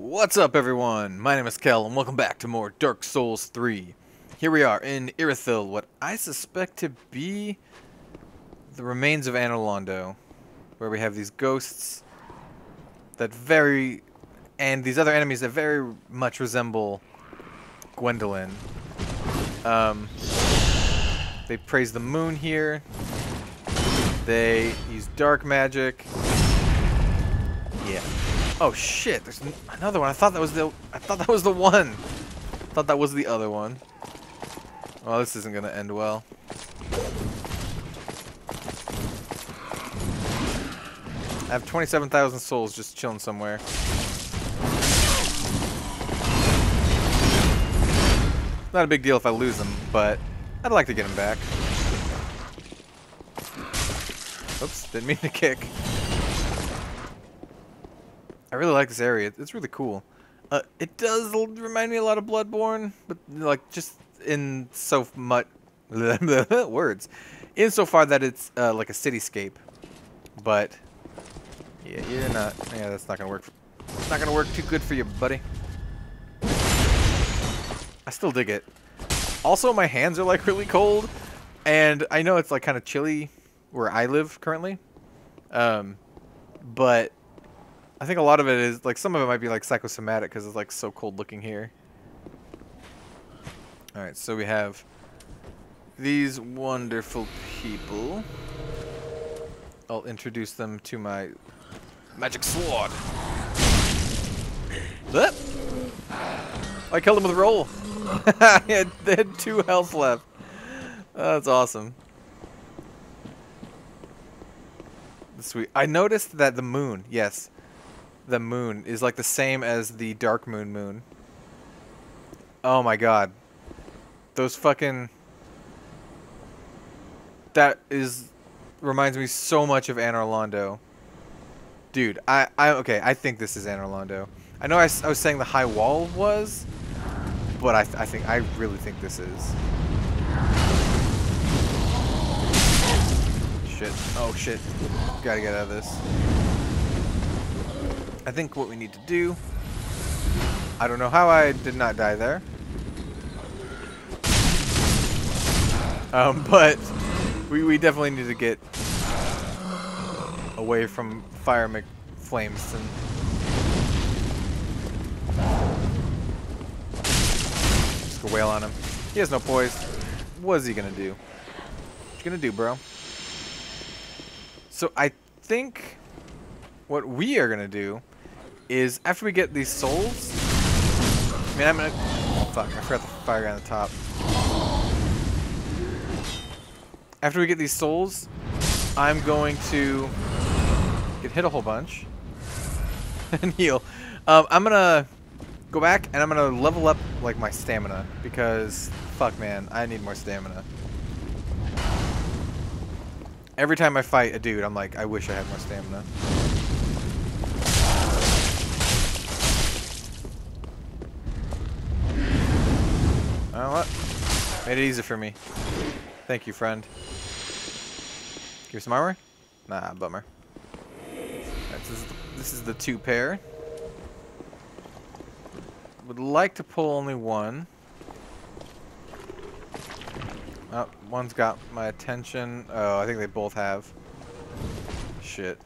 What's up everyone? My name is Kel and welcome back to more Dark Souls 3. Here we are in Irithyll, what I suspect to be the remains of Anor Londo, where we have these ghosts that very, and these other enemies that very much resemble Gwyndolin. Um, they praise the moon here. They use dark magic. Yeah. Oh shit! There's another one. I thought that was the. I thought that was the one. I thought that was the other one. Well, this isn't gonna end well. I have 27,000 souls just chilling somewhere. Not a big deal if I lose them, but I'd like to get them back. Oops, didn't mean to kick. I really like this area. It's really cool. Uh, it does remind me a lot of Bloodborne, but like just in so much words, in so far that it's uh, like a cityscape. But yeah, you're not. Yeah, that's not gonna work. It's not gonna work too good for you, buddy. I still dig it. Also, my hands are like really cold, and I know it's like kind of chilly where I live currently. Um, but I think a lot of it is, like, some of it might be, like, psychosomatic because it's, like, so cold looking here. Alright, so we have these wonderful people. I'll introduce them to my magic sword. That? I killed him with a roll. they had two health left. Oh, that's awesome. Sweet. I noticed that the moon, yes, the moon is like the same as the dark moon moon. Oh my god. Those fucking... That is... Reminds me so much of Anor Londo. Dude, I, I... Okay, I think this is Anor Londo. I know I, I was saying the high wall was, but I, I think... I really think this is. Shit. Oh shit. Gotta get out of this. I think what we need to do... I don't know how I did not die there. Um, but we, we definitely need to get away from fire McFlames and just go wail on him. He has no poise. What is he gonna do? What you gonna do, bro? So I think what we are gonna do is after we get these souls, I mean, I'm gonna, fuck, I forgot the fire guy on the top. After we get these souls, I'm going to get hit a whole bunch and heal. Um, I'm gonna go back and I'm gonna level up like my stamina because fuck man, I need more stamina. Every time I fight a dude, I'm like, I wish I had more stamina. Made it easy for me. Thank you, friend. Give me some armor? Nah, bummer. This, is the, this is the two pair. Would like to pull only one. Oh, one's got my attention. Oh, I think they both have. Shit.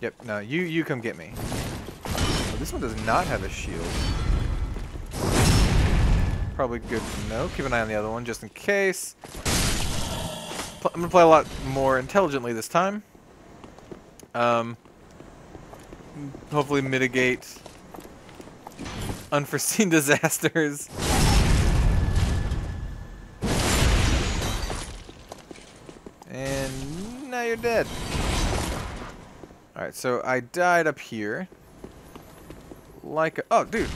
Yep, no, you you come get me. Oh, this one does not have a shield. Probably good to know. Keep an eye on the other one just in case. I'm going to play a lot more intelligently this time. Um, hopefully mitigate unforeseen disasters. And now you're dead. Alright, so I died up here. Like a... Oh, dude.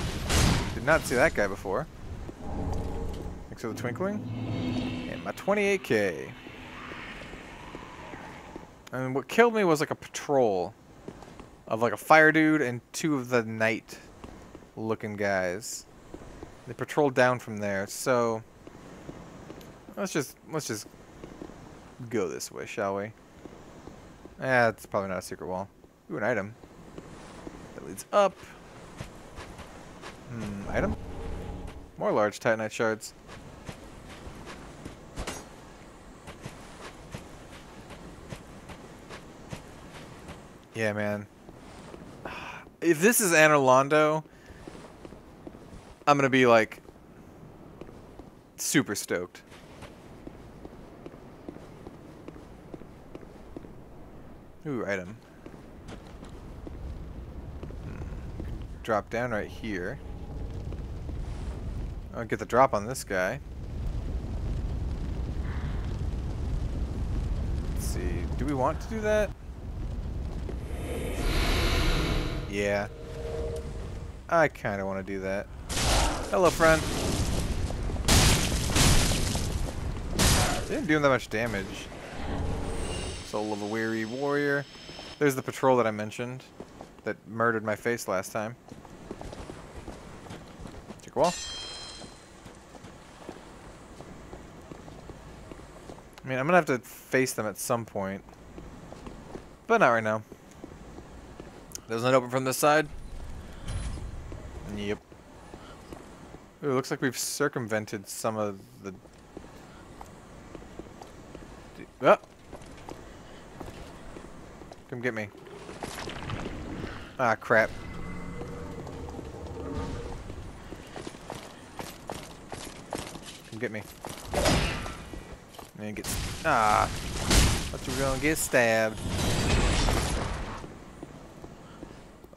Did not see that guy before. To the Twinkling. And my 28k. And what killed me was like a patrol of like a fire dude and two of the knight looking guys. They patrolled down from there, so let's just let's just go this way, shall we? Yeah, it's probably not a secret wall. Ooh, an item. That leads up. Hmm, item? More large titanite shards. Yeah, man. If this is Anor Londo, I'm gonna be like super stoked. Ooh, item. Hmm. Drop down right here. I'll get the drop on this guy. Let's see. Do we want to do that? Yeah. I kind of want to do that. Hello, friend. Didn't do that much damage. Soul of a Weary Warrior. There's the patrol that I mentioned that murdered my face last time. A wall. I mean, I'm gonna have to face them at some point. But not right now. Doesn't it open from this side? Yep. Ooh, looks like we've circumvented some of the... Oh! Come get me. Ah, crap. Come get me. And get... Ah! But you're gonna get stabbed.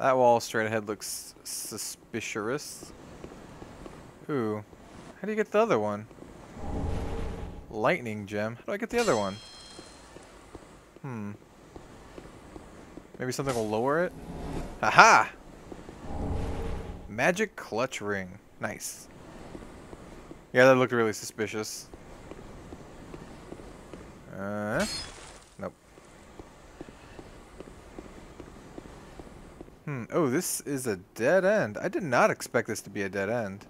That wall straight ahead looks suspicious. Ooh. How do you get the other one? Lightning gem. How do I get the other one? Hmm. Maybe something will lower it? Aha! Magic clutch ring. Nice. Yeah, that looked really suspicious. Uh, Oh, this is a dead end. I did not expect this to be a dead end.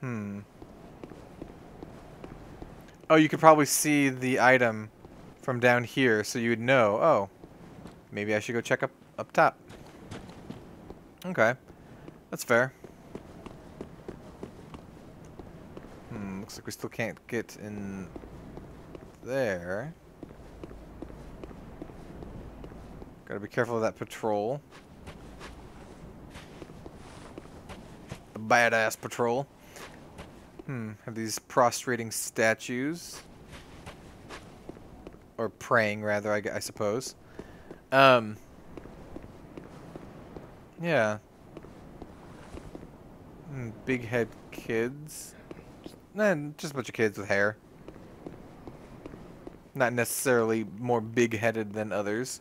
Hmm. Oh, you could probably see the item from down here, so you would know, oh, maybe I should go check up, up top. Okay. That's fair. Hmm, looks like we still can't get in there. Gotta be careful of that patrol. The badass patrol. Hmm, have these prostrating statues. Or praying, rather, I, I suppose. Um, yeah. Hmm, big head kids. Nah, just a bunch of kids with hair. Not necessarily more big-headed than others.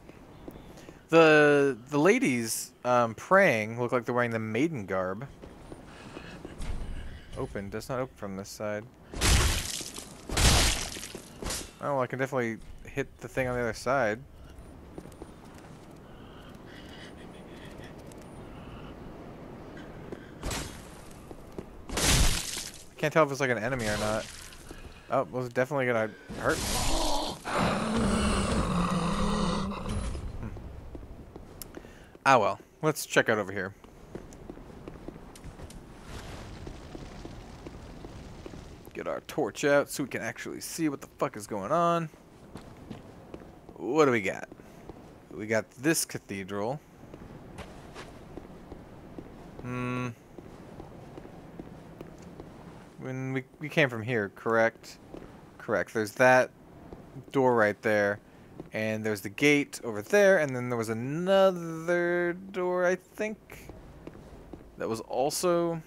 The the ladies um, praying look like they're wearing the maiden garb. Open. Does not open from this side. Oh, well, I can definitely hit the thing on the other side. I can't tell if it's like an enemy or not. Oh, well, it's definitely gonna hurt me. Ah well, let's check out over here. Get our torch out so we can actually see what the fuck is going on. What do we got? We got this cathedral. Hmm. When we, we came from here, correct? Correct. There's that door right there. And there's the gate over there, and then there was another door, I think, that was also...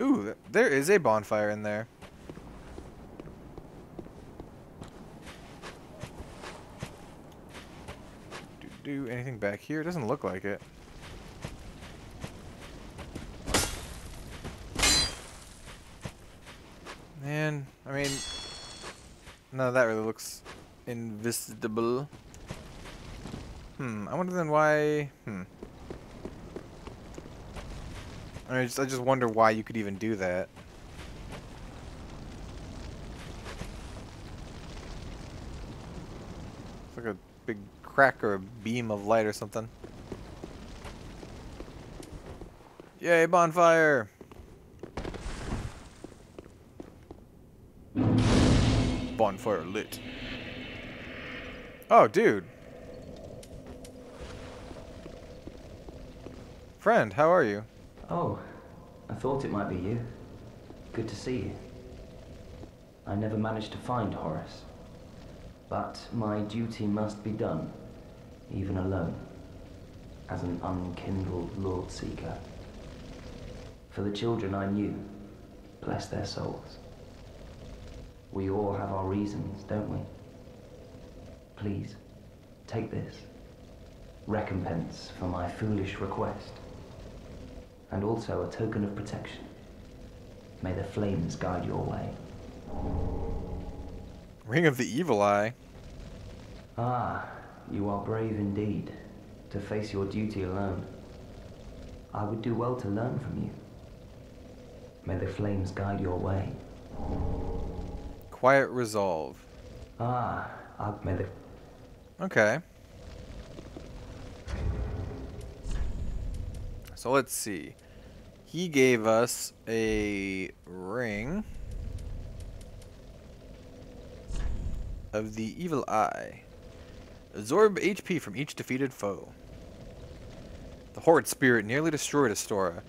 Ooh, there is a bonfire in there. Do, do anything back here? It doesn't look like it. Man, I mean, of that really looks invisible. Hmm, I wonder then why... Hmm. I just, I just wonder why you could even do that. It's like a big crack or a beam of light or something. Yay, bonfire! Bonfire lit. Oh, dude. Friend, how are you? Oh, I thought it might be you. Good to see you. I never managed to find Horace. But my duty must be done, even alone, as an unkindled Lord Seeker. For the children I knew, bless their souls. We all have our reasons, don't we? Please, take this. Recompense for my foolish request. And also a token of protection. May the flames guide your way. Ring of the Evil Eye. Ah, you are brave indeed, to face your duty alone. I would do well to learn from you. May the flames guide your way. Quiet resolve. Ah, I may the... Okay. So let's see. He gave us a ring of the Evil Eye. Absorb HP from each defeated foe. The horrid spirit nearly destroyed Astora,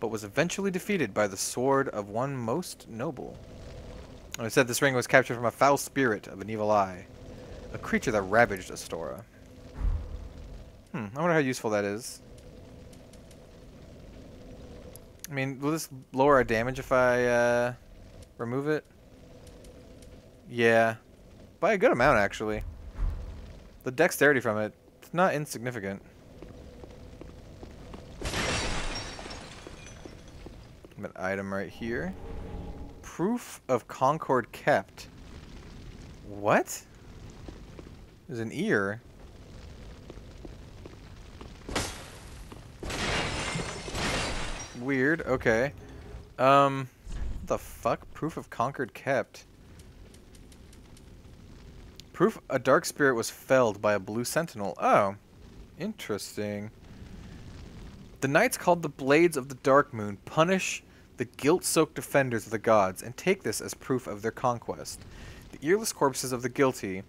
but was eventually defeated by the sword of one most noble. It said this ring was captured from a foul spirit of an evil eye, a creature that ravaged Astora. Hmm, I wonder how useful that is. I mean, will this lower our damage if I uh, remove it? Yeah, by a good amount actually. The dexterity from it, it's not insignificant. An item right here. Proof of Concord kept. What? There's an ear. Weird, okay. Um, what the fuck? Proof of Concord kept. Proof a dark spirit was felled by a blue sentinel. Oh, interesting. The knights called the Blades of the Dark Moon punish the guilt-soaked defenders of the gods and take this as proof of their conquest. The earless corpses of the guilty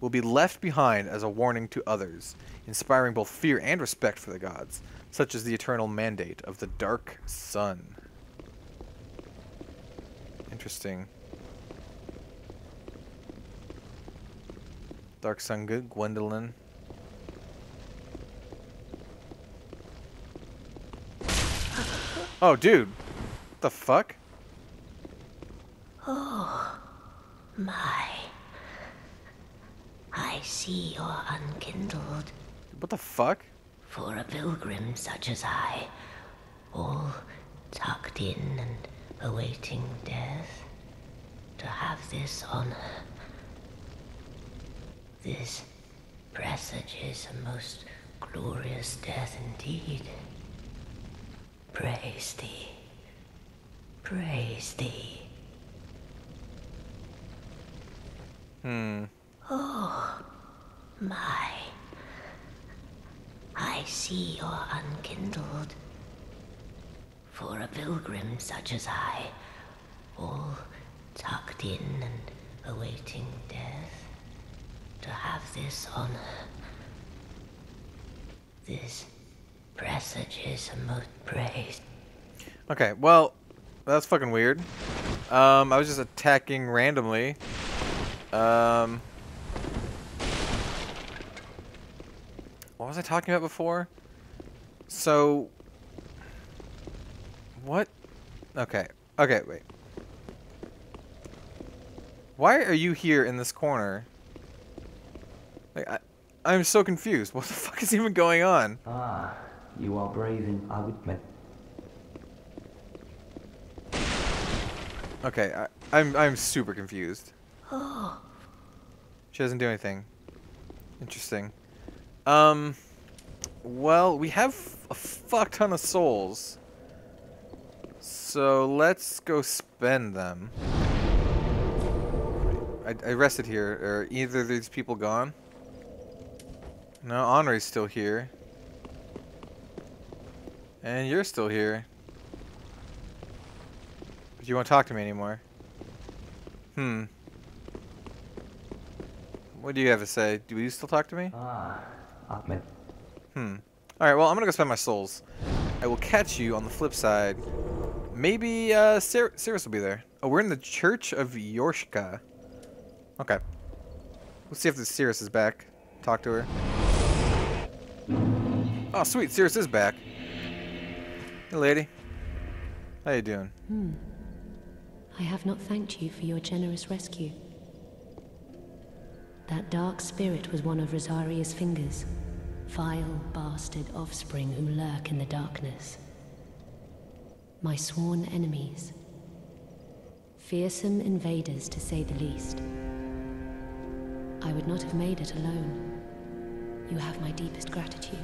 will be left behind as a warning to others, inspiring both fear and respect for the gods, such as the eternal mandate of the Dark Sun. Interesting. Dark Sun good, Gwyndolin. Oh, dude. What the fuck? Oh, my. I see you're unkindled. What the fuck? For a pilgrim such as I, all tucked in and awaiting death, to have this honor, this presages a most glorious death indeed. Praise thee. Praise thee. Hmm. Oh, my. I see you're unkindled. For a pilgrim such as I, all tucked in and awaiting death, to have this honor, this presages a most praise. Okay, well, that's fucking weird. Um, I was just attacking randomly. Um, what was I talking about before? So, what? Okay, okay, wait. Why are you here in this corner? Like, I, I'm so confused. What the fuck is even going on? Ah, you are brave and I would... May... Okay, I, I'm I'm super confused. Oh, She doesn't do anything. Interesting. Um, well, we have a fuck ton of souls. So let's go spend them. I, I rested here. Are either of these people gone? No, Anri's still here. And you're still here. But you won't talk to me anymore. Hmm. What do you have to say? Do you still talk to me? Ah, Ahmed. Hmm. Alright, well, I'm gonna go spend my souls. I will catch you on the flip side. Maybe, uh, Cir Sirris will be there. Oh, we're in the Church of Yorshka. Okay. Let's see if the Sirris is back. Talk to her. Oh, sweet, Sirris is back. Hey, lady. How you doing? Hmm. I have not thanked you for your generous rescue. That dark spirit was one of Rosaria's fingers. Vile bastard offspring who lurk in the darkness. My sworn enemies. Fearsome invaders, to say the least. I would not have made it alone. You have my deepest gratitude.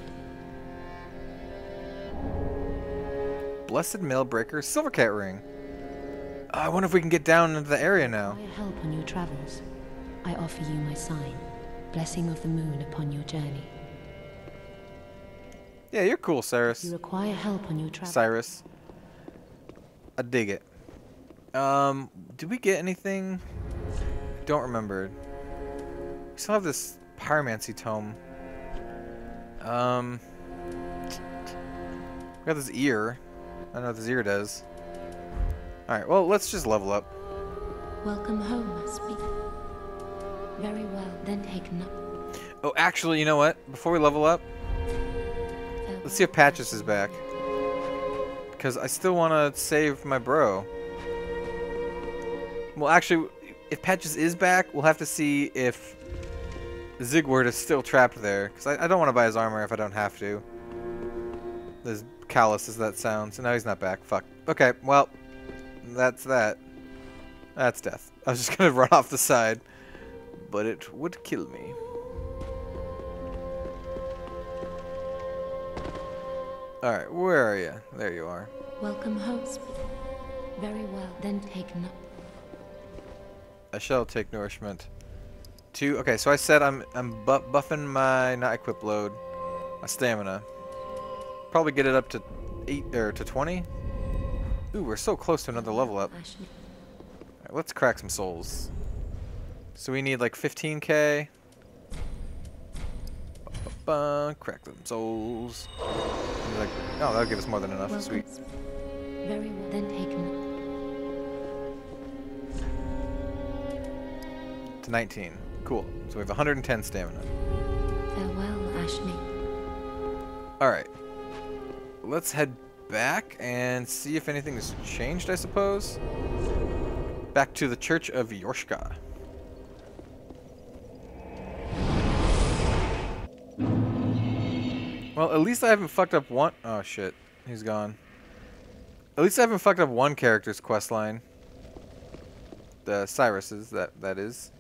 Blessed Mailbreaker Silvercat Ring. I wonder if we can get down into the area now. Help on your travels. I offer you my sign, blessing of the moon upon your journey. Yeah, you're cool, Sirris. you require help on your travels, Sirris. I dig it. Um, did we get anything? Don't remember. We still have this pyromancy tome. Um, we got this ear. I don't know what this ear does. Alright, well, let's just level up. welcome home, speak. Very well, then take no. Oh, actually, you know what? Before we level up, let's see if Patches is back. Because I still want to save my bro. Well, actually, if Patches is back, we'll have to see if Siegward is still trapped there. Because I, I don't want to buy his armor if I don't have to. As callous as that sounds. And now he's not back. Fuck. Okay, well, that's that. That's death. I was just going to run off the side. But it would kill me. Alright, where are you? There you are. Welcome host. Very well, then take no. I shall take nourishment. Two. Okay, so I said I'm I'm bu buffing my not equip load, my stamina. Probably get it up to eight or to twenty. Ooh, we're so close to another level up. Let's crack some souls. So we need like 15k. Ba-ba-ba, Crack them souls. Like, oh, that'll give us more than enough. Welcome, Sweet. Very well, then take no. To 19. Cool. So we have 110 stamina. Farewell, Ashley. Alright. Let's head back and see if anything has changed, I suppose. Back to the Church of Yorshka. Well, at least I haven't fucked up one- Oh, shit. He's gone. At least I haven't fucked up one character's quest line. The Sirris's, that, that is.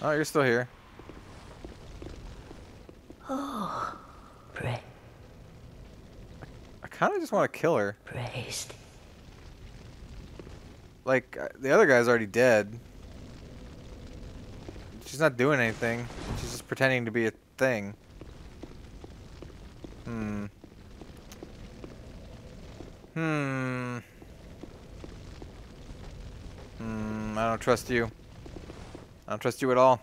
Oh, you're still here. Oh, Pray, I kind of just want to kill her. praised. Like, uh, the other guy's already dead. She's not doing anything. She's just pretending to be a thing. Hmm. Hmm. Hmm, I don't trust you. I don't trust you at all.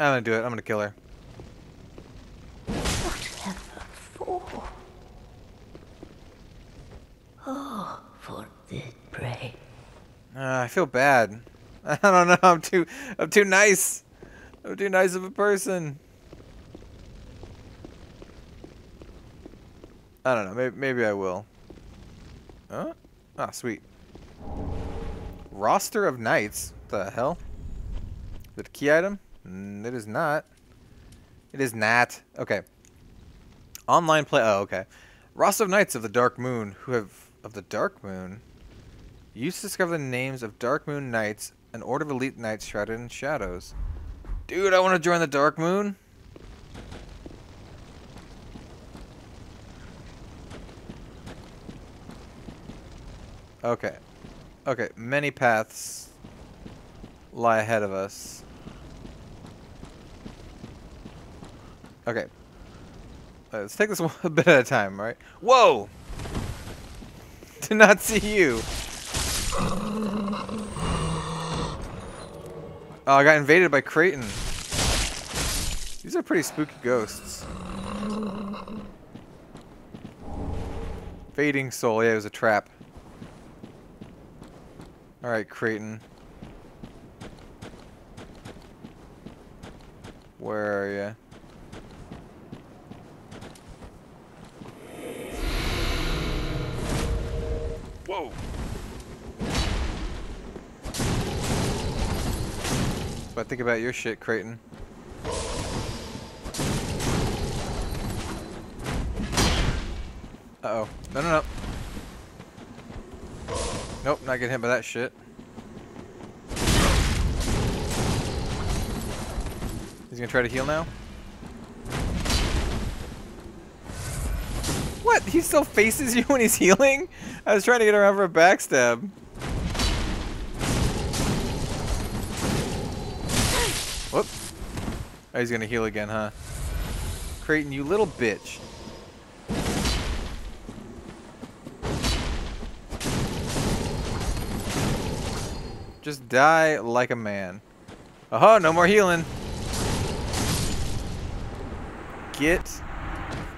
I'm gonna do it. I'm gonna kill her. Whatever for? Oh, for the prey. Uh, I feel bad. I don't know. I'm too. I'm too nice. I'm too nice of a person. I don't know. Maybe, maybe I will. Huh? Ah, sweet. Roster of knights. What the hell? Is it a key item? Mm, it is not. It is not. Okay. Online play. Oh, okay. Roster of knights of the Dark Moon who have of the Dark Moon. Use to discover the names of Dark Moon Knights, an order of elite knights shrouded in shadows. Dude, I want to join the Dark Moon. Okay. Okay, many paths lie ahead of us. Okay. Let's take this one a bit at a time, right? Whoa! Did not see you. Oh, I got invaded by Creighton. These are pretty spooky ghosts. Fading soul. Yeah, it was a trap. Alright, Creighton. Where are you? What I think about your shit, Creighton. Uh-oh. No, no, no. Nope, not getting hit by that shit. He's gonna try to heal now? What? He still faces you when he's healing? I was trying to get around for a backstab. Oh, he's gonna heal again, huh? Creighton, you little bitch. Just die like a man. Oh, no more healing. Get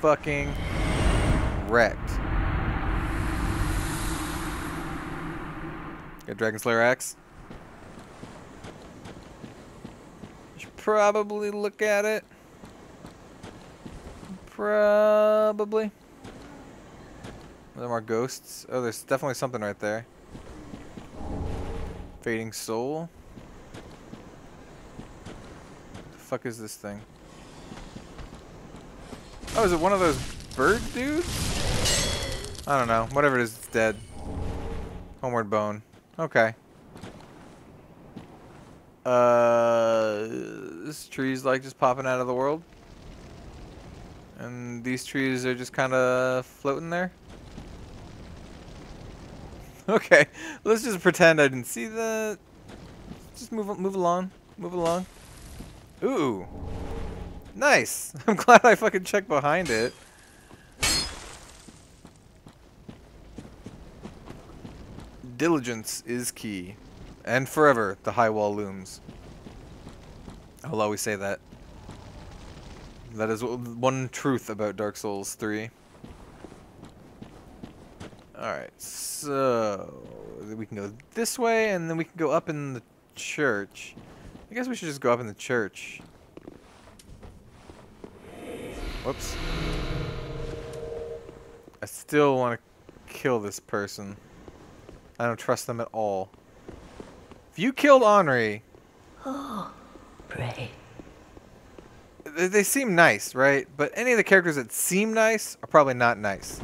fucking wrecked. Got Dragon Slayer axe. Should probably look at it. Probably. Are there more ghosts? Oh, there's definitely something right there. Fading soul. The fuck is this thing? Oh, is it one of those bird dudes? I don't know. Whatever it is, it's dead. Homeward bone. Okay. Uh, this tree's like just popping out of the world. And these trees are just kind of floating there. Okay, let's just pretend I didn't see that. Just move move along, move along. Ooh, nice. I'm glad I fucking checked behind it. Diligence is key, and forever the high wall looms. I'll always say that. That is one truth about Dark Souls 3. Alright, so we can go this way and then we can go up in the church. I guess we should just go up in the church. Whoops. I still want to kill this person. I don't trust them at all. If you killed Anri... Oh, pray. They, they seem nice, right? But any of the characters that seem nice are probably not nice.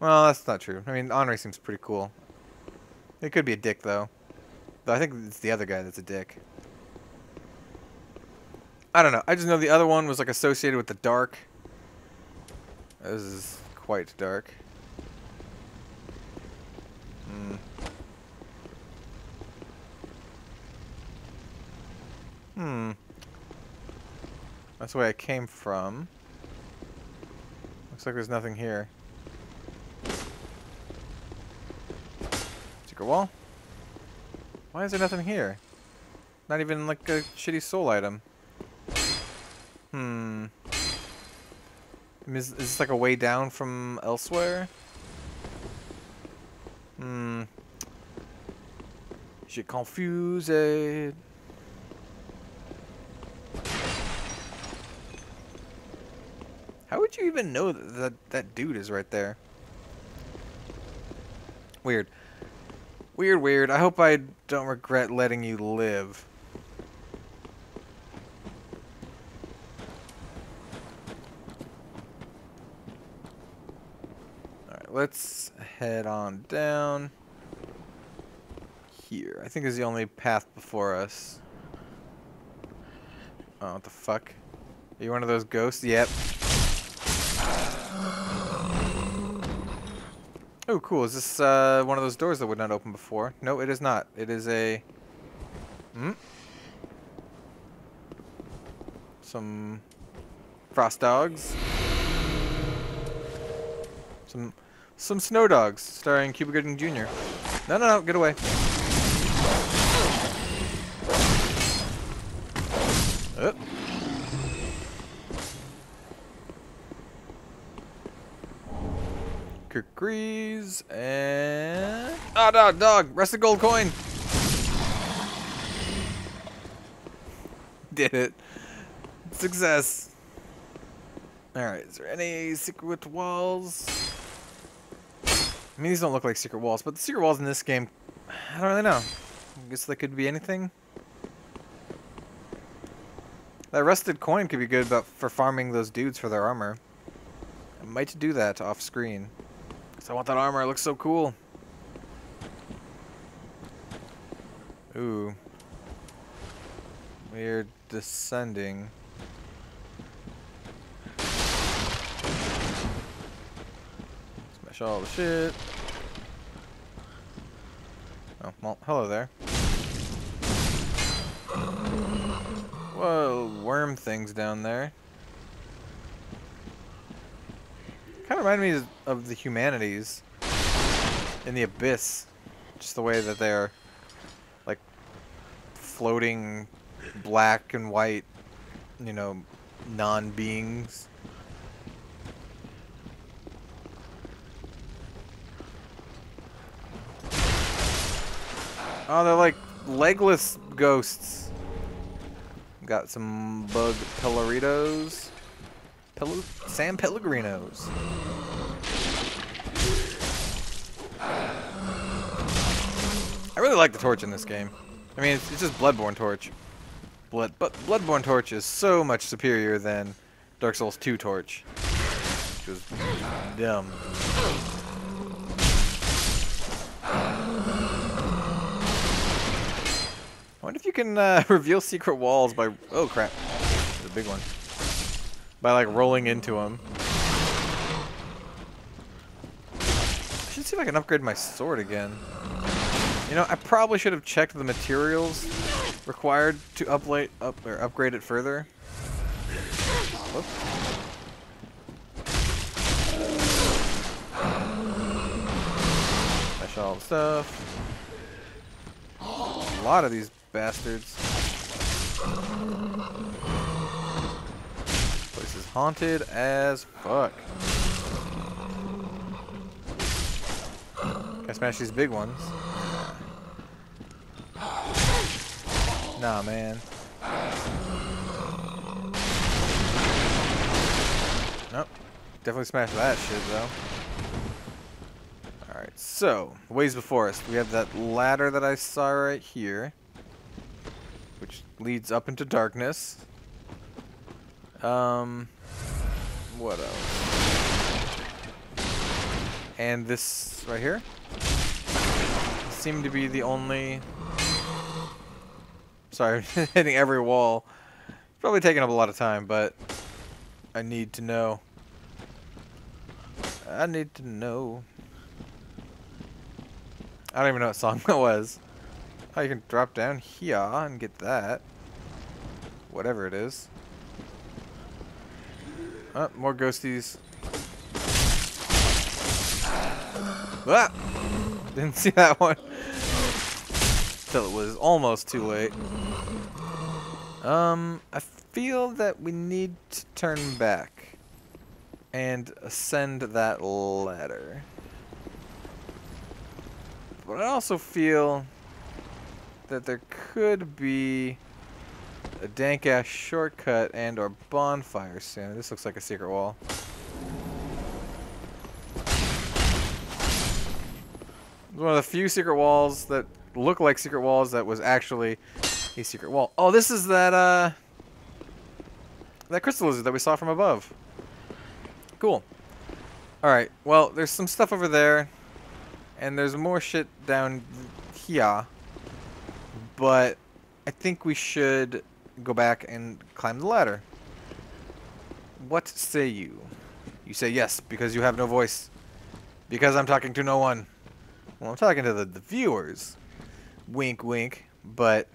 Well, that's not true. I mean, Anri seems pretty cool. It could be a dick, though. Though I think it's the other guy that's a dick. I don't know. I just know the other one was, like, associated with the dark. This is quite dark. Hmm. Hmm. That's the way I came from. Looks like there's nothing here. Secret wall? Why is there nothing here? Not even like a shitty soul item. Hmm. Is, is this like a way down from elsewhere? Hmm. J'ai confused. You even know that, that that dude is right there? Weird. Weird, weird. I hope I don't regret letting you live. Alright, let's head on down here. I think is the only path before us. Oh, what the fuck? Are you one of those ghosts? Yep. Oh, cool. Is this uh, one of those doors that would not open before? No, it is not. It is a... Hmm? Some... Frost dogs. Some... Some snow dogs, starring Cuba Gooding Jr. No, no, no, get away. Kirkrees and ah dog dog rest the gold coin. Did it. Success. Alright, is there any secret walls? I mean, these don't look like secret walls, but the secret walls in this game, I don't really know. I guess they could be anything. That rusted coin could be good about for farming those dudes for their armor. I might do that off screen. I want that armor, it looks so cool. Ooh. We're descending. Smash all the shit. Oh, well, hello there. Whoa, worm things down there. Kind of reminded me of the humanities in the abyss. Just the way that they're like floating black and white, you know, non-beings. Oh, they're like legless ghosts. Got some bug pillaritos. Pel San Pellegrinos. Really like the torch in this game. I mean, it's, it's just Bloodborne torch. Blood, but Bloodborne torch is so much superior than Dark Souls 2 torch. Which was dumb. I wonder if you can uh, reveal secret walls by... Oh, crap. A big one. By, like, rolling into them. I should see if I can upgrade my sword again. You know, I probably should have checked the materials required to up or upgrade it further. Whoop. The stuff. A lot of these bastards. Place is haunted as fuck. I smash these big ones? Nah, man. Nope. Definitely smash that shit, though. Alright, so, ways before us. We have that ladder that I saw right here. Which leads up into darkness. Um, what else? And this right here. Seem to be the only Sorry, hitting every wall. Probably taking up a lot of time, but I need to know. I need to know. I don't even know what song that was. Oh, you can drop down here and get that. Whatever it is. Oh, more ghosties. Ah! Didn't see that one till it was almost too late. Um, I feel that we need to turn back and ascend that ladder. But I also feel that there could be a dank-ass shortcut and or bonfire soon. This looks like a secret wall. It's one of the few secret walls that look like secret walls that was actually a secret wall. Oh, this is that, uh... That crystal lizard that we saw from above. Cool. Alright, well, there's some stuff over there. And there's more shit down here. But I think we should go back and climb the ladder. What say you? You say yes, because you have no voice. Because I'm talking to no one. Well, I'm talking to the, the viewers. Wink, wink. But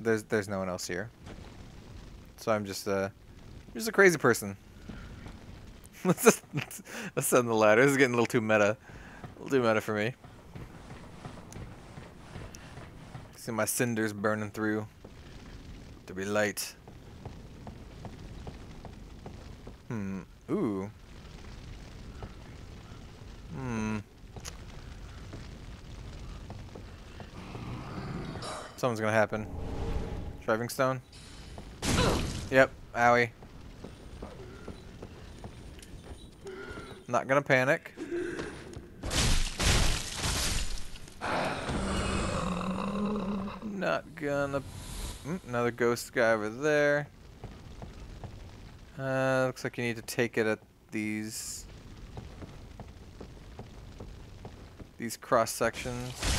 there's there's no one else here. So I'm just uh just a crazy person. let's ascend the ladder. This is getting a little too meta. A little too meta for me. See my cinders burning through. To be light. Hmm. Ooh. Hmm. Something's gonna happen. Driving stone? Yep, owie. Not gonna panic. Not gonna... Mm, another ghost guy over there. Uh, looks like you need to take it at these... These cross sections.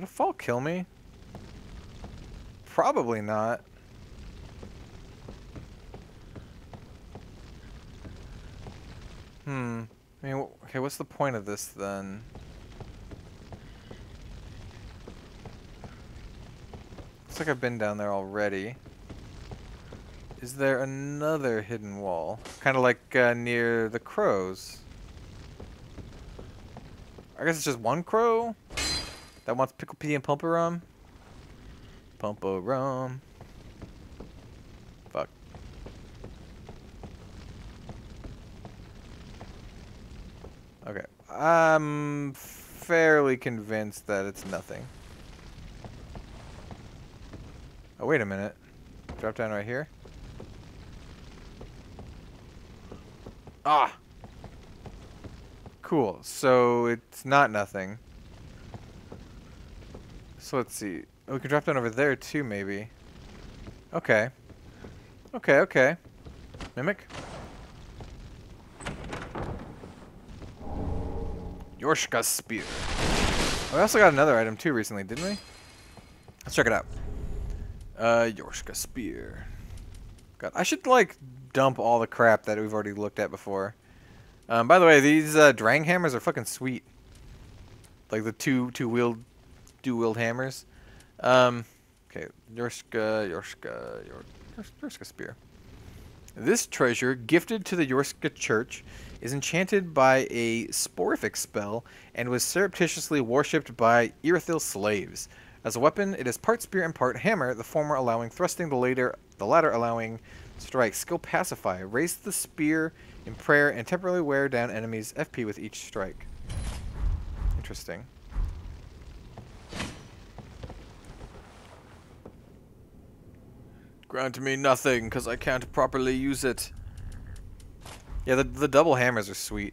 Would a fall kill me? Probably not. Hmm. I mean, okay, what's the point of this then? Looks like I've been down there already. Is there another hidden wall? Kind of like uh, near the crows. I guess it's just one crow that wants pickle pea and Pump pumper rum. Pump Pumper rum. Fuck. Okay. I'm fairly convinced that it's nothing. Oh, wait a minute. Drop down right here. Ah! Cool. So it's not nothing. So let's see. We can drop down over there too, maybe. Okay. Okay, okay. Mimic? Yorshka Spear. Oh, we also got another item too recently, didn't we? Let's check it out. Uh, Yorshka Spear. God, I should, like, dump all the crap that we've already looked at before. Um, by the way, these uh, Drang hammers are fucking sweet. Like the two two wheeled wield hammers. Um, okay, Yorska, Yorska, Yorska spear. This treasure, gifted to the Yorska church, is enchanted by a sporific spell and was surreptitiously worshipped by Irithyll slaves. As a weapon, it is part spear and part hammer, the former allowing thrusting, the later the latter allowing strike. Skill pacify. Raise the spear in prayer and temporarily wear down enemies' FP with each strike. Interesting. Grant me nothing, because I can't properly use it. Yeah, the, the double hammers are sweet.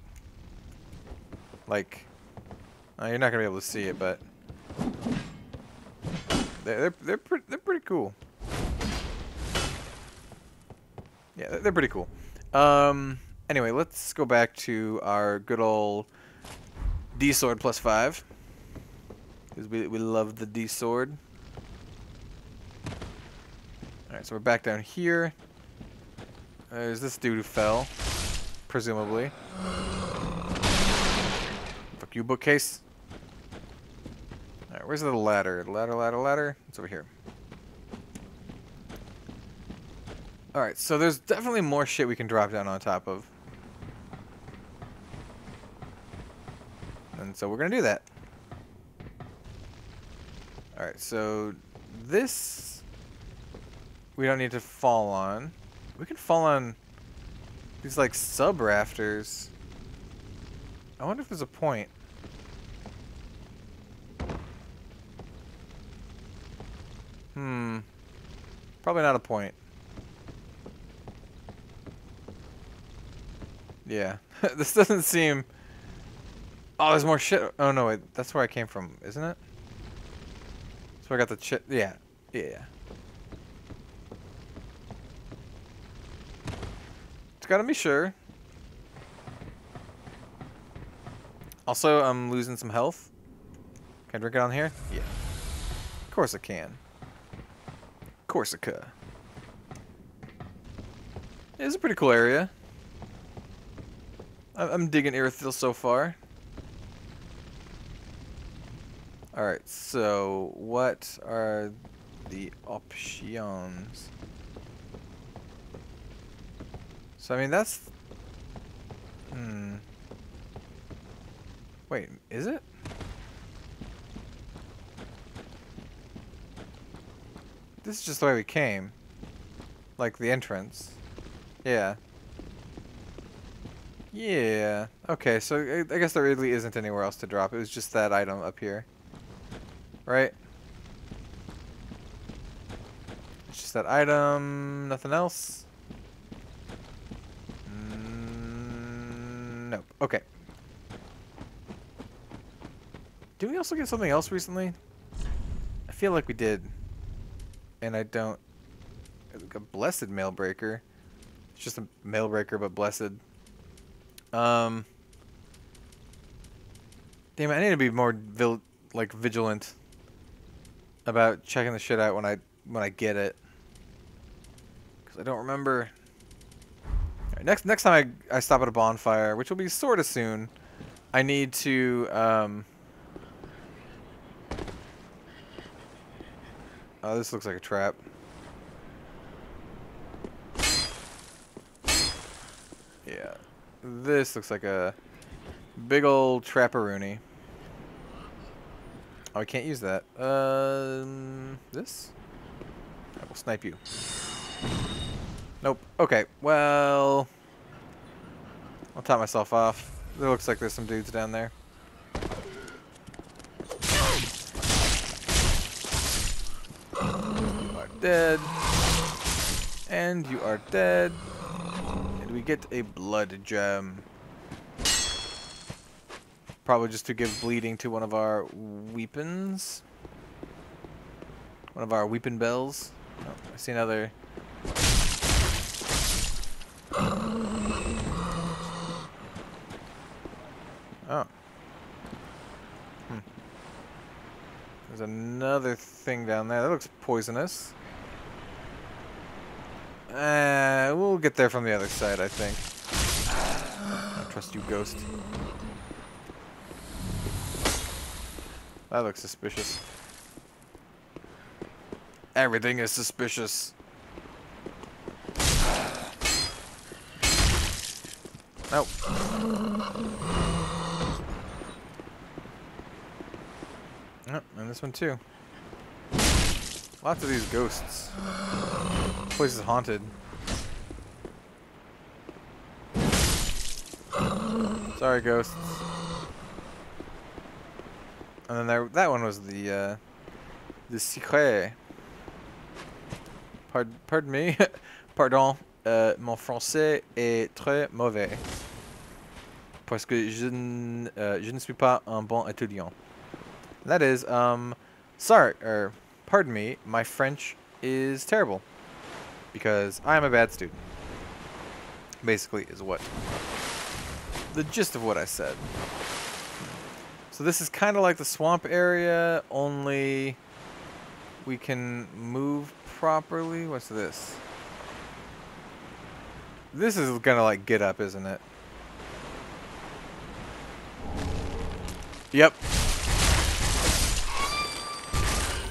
Like, uh, you're not going to be able to see it, but... They're, they're, they're, pre they're pretty cool. Yeah, they're, they're pretty cool. Um, anyway, let's go back to our good old D-sword plus five. Because we, we love the D-sword. Alright, so we're back down here. Uh, there's this dude who fell, presumably. Fuck you, bookcase. Alright, where's the ladder? Ladder, ladder, ladder. It's over here. Alright, so there's definitely more shit we can drop down on top of. And so we're gonna do that. Alright, so this we don't need to fall on. We can fall on these like sub rafters. I wonder if there's a point. Hmm. Probably not a point. Yeah. this doesn't seem... Oh, there's more shit. Oh, no, wait. That's where I came from, isn't it? So I got the shit. Yeah. Yeah. Gotta be sure. Also, I'm losing some health. Can I drink it on here? Yeah. Of course I can. Corsica. It's a pretty cool area. I'm digging Irithyll so far. Alright, so what are the options? So, I mean, that's... Hmm. Wait, is it? This is just the way we came. Like the entrance. Yeah. Yeah. Okay, so I, I guess there really isn't anywhere else to drop. It was just that item up here. Right? It's just that item, nothing else. Mm, nope. Okay. Did we also get something else recently? I feel like we did. And I don't... A blessed mail breaker. It's just a mail breaker, but blessed. Um... Damn it, I need to be more vil like vigilant about checking the shit out when I when I get it. Cause I don't remember. Alright, next next time I I stop at a bonfire, which will be sort of soon, I need to um. Oh, this looks like a trap. Yeah, this looks like a big old trapperoonie. Oh, I can't use that. Um, this? I will snipe you. Nope. Okay, well... I'll top myself off. It looks like there's some dudes down there. You are dead. And you are dead. And we get a blood gem. Probably just to give bleeding to one of our weapons. One of our weapon bells. Oh, I see another. Oh. Hmm. There's another thing down there. That looks poisonous. Uh, we'll get there from the other side, I think. I trust you, ghost. That looks suspicious. Everything is suspicious. Nope. Yep, and this one too. Lots of these ghosts. This place is haunted. Sorry, ghosts. And then there, that one was the, uh, the secret. Pardon, pardon me. Pardon. Euh, mon français est très mauvais. Parce que je, n- euh, je ne suis pas un bon étudiant. That is, um, sorry, or pardon me, my French is terrible. Because I am a bad student. Basically, is what. The gist of what I said. So this is kind of like the swamp area, only we can move properly. What's this? This is gonna like get up, isn't it? Yep.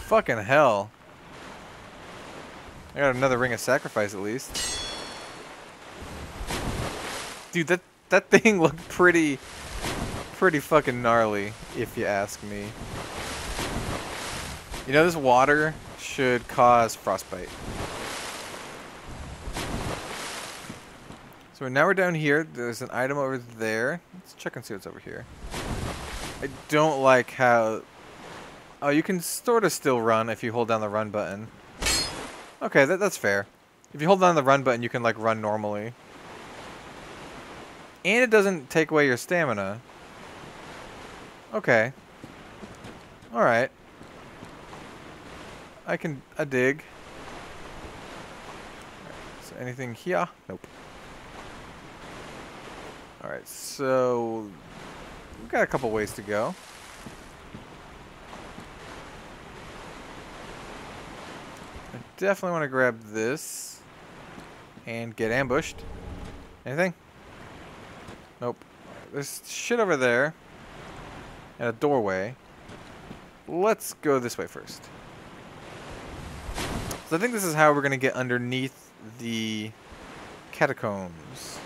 Fucking hell. I got another ring of sacrifice at least. Dude, that that thing looked pretty pretty fucking gnarly, if you ask me. You know, this water should cause frostbite. So now we're down here. There's an item over there. Let's check and see what's over here. I don't like how... Oh, you can sort of still run if you hold down the run button. Okay, that, that's fair. If you hold down the run button, you can, like, run normally. And it doesn't take away your stamina. Okay. Alright. I can... I dig. So anything here? Nope. Alright, so... We've got a couple ways to go. Definitely want to grab this. and get ambushed. Anything? Nope. There's shit over there. And a doorway. Let's go this way first. So I think this is how we're going to get underneath the catacombs.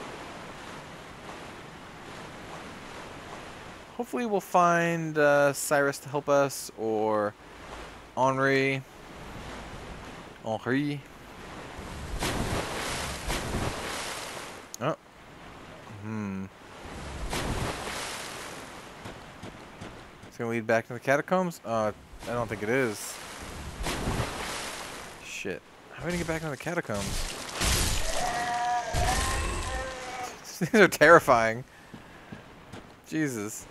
Hopefully we'll find uh, Sirris to help us, or Anri. Anri. Oh. Hmm. It's gonna lead back to the catacombs? Uh, I don't think it is. Shit. How are we gonna get back into the catacombs? These are terrifying. Jesus.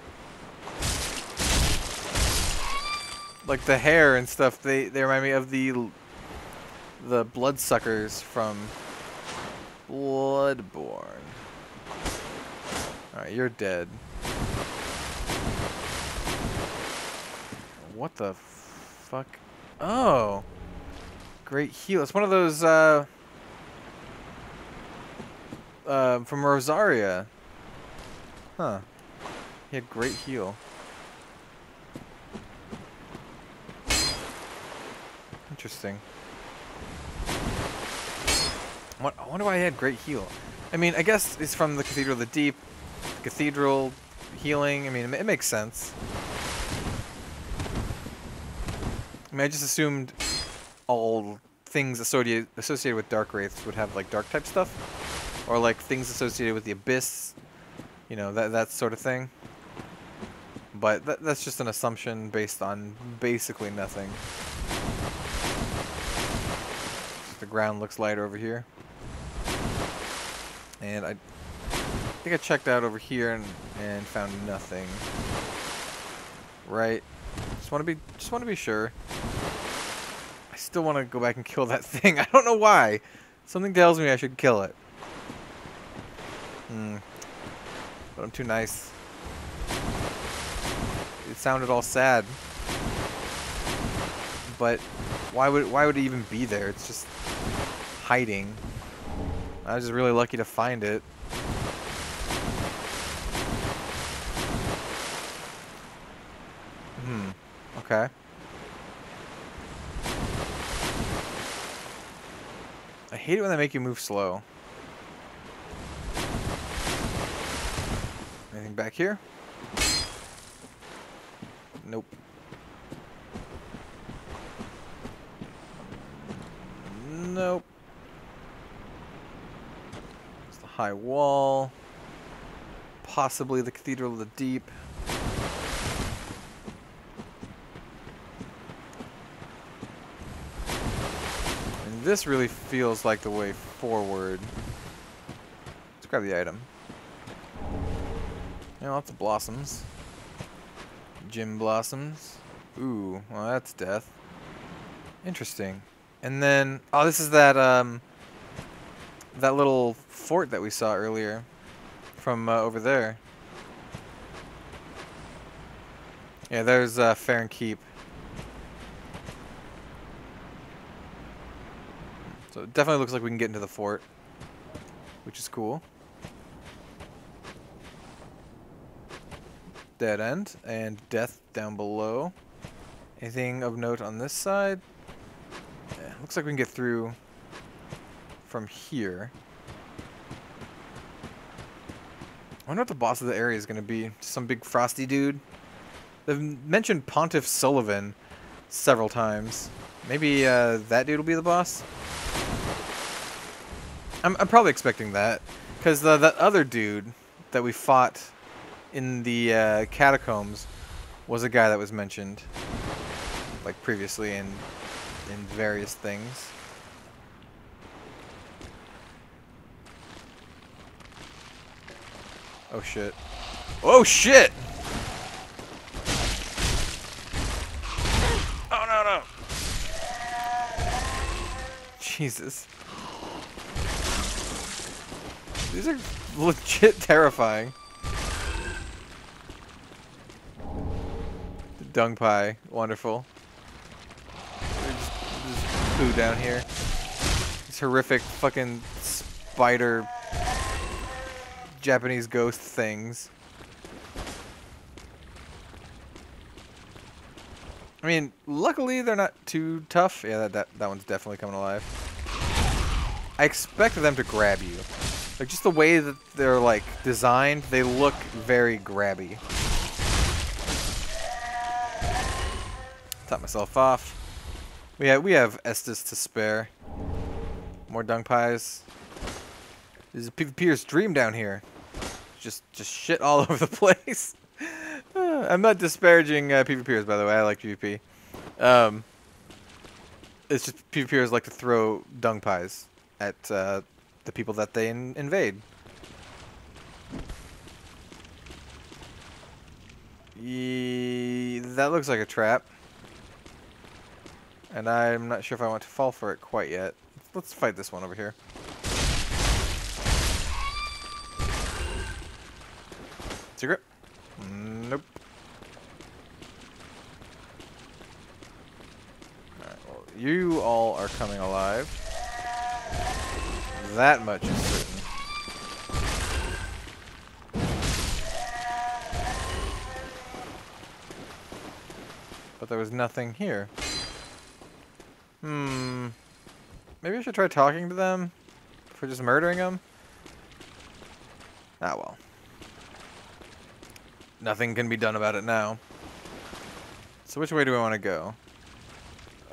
Like the hair and stuff, they, they remind me of the the bloodsuckers from Bloodborne. Alright, you're dead. What the fuck? Oh! Great heal. It's one of those, uh... Uh, from Rosaria. Huh. He had great heal. Interesting. What, I wonder why he had great heal. I mean, I guess it's from the Cathedral of the Deep. the Cathedral healing. I mean, it, it makes sense. I mean, I just assumed all things associated associated with dark wraiths would have like dark type stuff, or like things associated with the abyss. You know that that sort of thing. But that, that's just an assumption based on basically nothing. The ground looks lighter over here. And I think I checked out over here and, and found nothing. Right. Just want to be just want to be sure. I still want to go back and kill that thing. I don't know why. Something tells me I should kill it. Hmm. But I'm too nice. It sounded all sad. But why would why would it even be there? It's just hiding. I was just really lucky to find it. Hmm. Okay. I hate it when they make you move slow. Anything back here? Nope. Nope. It's the high wall. Possibly the Cathedral of the Deep. And this really feels like the way forward. Let's grab the item. Yeah, lots of blossoms. Gem blossoms. Ooh, well that's death. Interesting. And then, oh, this is that um, that little fort that we saw earlier from uh, over there. Yeah, there's uh, Farron Keep. So it definitely looks like we can get into the fort, which is cool. Dead end and death down below. Anything of note on this side? Yeah, looks like we can get through from here. I wonder what the boss of the area is going to be. Some big frosty dude? They've mentioned Pontiff Sulyvahn several times. Maybe uh, that dude will be the boss? I'm, I'm probably expecting that. Because that other dude that we fought in the uh, catacombs was a guy that was mentioned like previously in in various things. Oh shit. Oh shit! Oh no no! Jesus. These are legit terrifying. The dung pie, wonderful. There's just poo down here. These horrific fucking spider Japanese ghost things. I mean, luckily they're not too tough. Yeah, that, that, that one's definitely coming alive. I expected them to grab you. Like, just the way that they're, like, designed, they look very grabby. Top myself off. We have, we have Estus to spare. More dung pies. This is a PvPer's dream down here. Just, just shit all over the place. I'm not disparaging uh, PvPers, by the way. I like PvP. Um, it's just PvPers like to throw dung pies at uh, the people that they in invade. Ye that looks like a trap. And I'm not sure if I want to fall for it quite yet. Let's fight this one over here. Secret? Nope. You all are coming alive. That much is certain. But there was nothing here. Hmm. Maybe I should try talking to them for just murdering them. Ah well. Nothing can be done about it now. So which way do I want to go?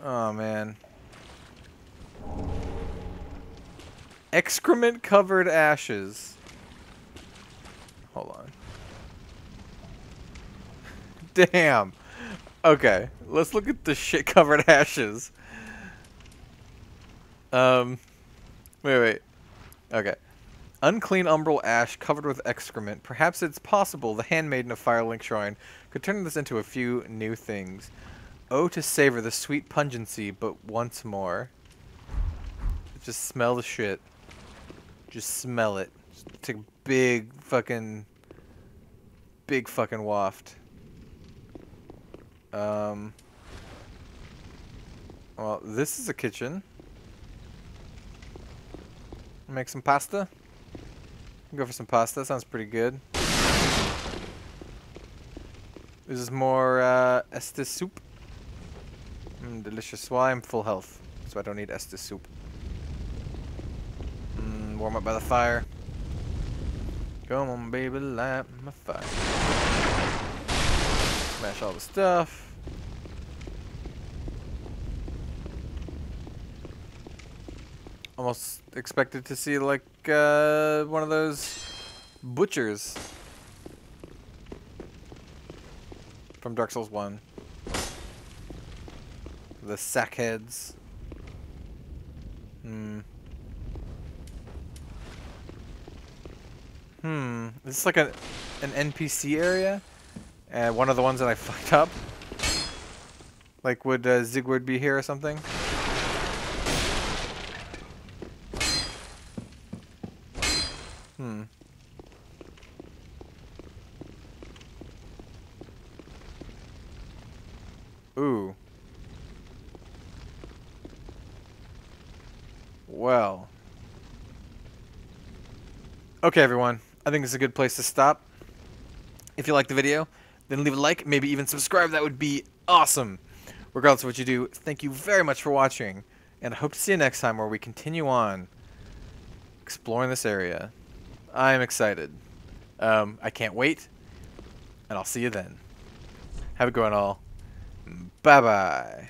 Oh man. Excrement covered ashes. Hold on. Damn. Okay, let's look at the shit covered ashes. Um, wait, wait. Okay. Unclean umbral ash covered with excrement. Perhaps it's possible the handmaiden of Firelink Shrine could turn this into a few new things. Oh, to savor the sweet pungency, but once more. Just smell the shit. Just smell it. Just take a big fucking... Big fucking waft. Um... Well, this is a kitchen. Make some pasta. Go for some pasta. Sounds pretty good. This is more uh, Estus soup. Mm, delicious. Well, I'm full health, so I don't need Estus soup. Mm, warm up by the fire. Come on, baby, light my fire. Smash all the stuff. Almost expected to see like uh, one of those butchers from Dark Souls 1. The sackheads. Hmm. Hmm. This is this like a, an NPC area? And uh, one of the ones that I fucked up? Like would uh, Siegward be here or something? Hmm. Ooh. Well. Okay, everyone. I think this is a good place to stop. If you liked the video, then leave a like, maybe even subscribe. That would be awesome. Regardless of what you do, thank you very much for watching, and I hope to see you next time where we continue on exploring this area. I'm excited. Um, I can't wait. And I'll see you then. Have a good one all. Bye-bye.